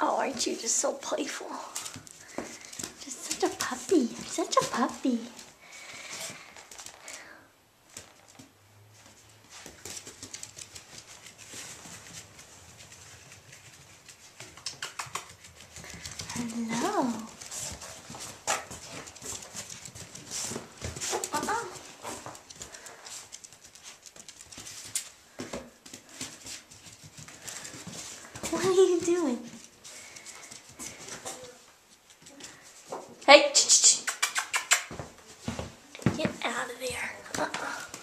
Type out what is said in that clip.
Oh, aren't you just so playful? Just such a puppy. Such a puppy. Hello. Uh-uh. What are you doing? out of here. Uh -uh.